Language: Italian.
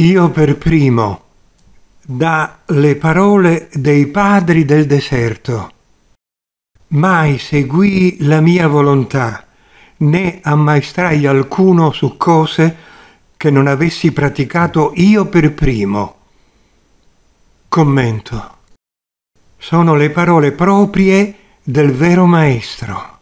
Io per primo, da le parole dei padri del deserto. Mai seguì la mia volontà, né ammaestrai alcuno su cose che non avessi praticato io per primo. Commento. Sono le parole proprie del vero Maestro.